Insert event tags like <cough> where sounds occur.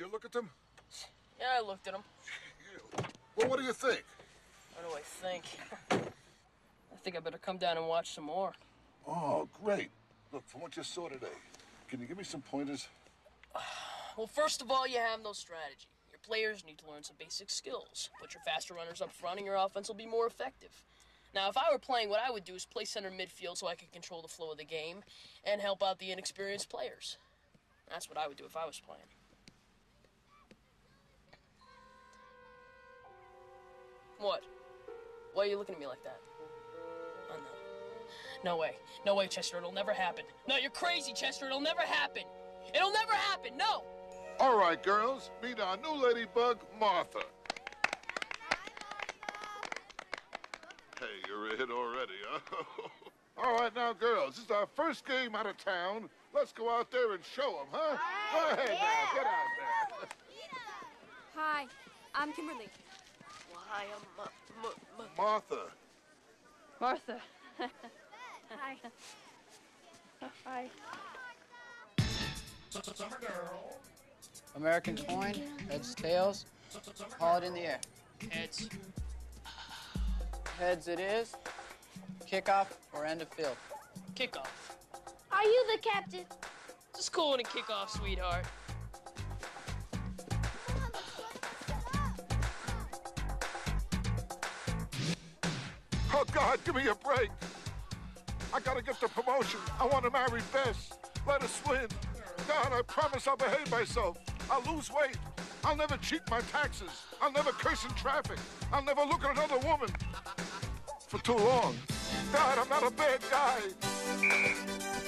you look at them? Yeah, I looked at them. Well, what do you think? What do I think? <laughs> I think I better come down and watch some more. Oh, great. Look, from what you saw today, can you give me some pointers? <sighs> Well, first of all, you have no strategy. Your players need to learn some basic skills. Put your faster runners up front, and your offense will be more effective. Now, if I were playing, what I would do is play center midfield so I could control the flow of the game and help out the inexperienced players. That's what I would do if I was playing. What? Why are you looking at me like that? Oh, no. No way. No way, Chester. It'll never happen. No, you're crazy, Chester. It'll never happen. It'll never happen. No. All right, girls, meet our new ladybug, Martha. Hey, you're a hit already, huh? <laughs> All right, now, girls, this is our first game out of town. Let's go out there and show them, huh? Go ahead now, get out there. Hi, I'm Kimberly. Why, um, uh, m- m- Martha. Martha. <laughs> Hi. Hi. American coin, heads, tails. Haul it in the air. heads. Heads it is. Kickoff or end of field. Kickoff. Are you the captain? Just calling and kickoff, sweetheart. Oh, God, give me a break. I gotta get the promotion. I want to marry Bess. Let us win. God, I promise I'll behave myself. I'll lose weight. I'll never cheat my taxes. I'll never curse in traffic. I'll never look at another woman for too long. God, I'm not a bad guy.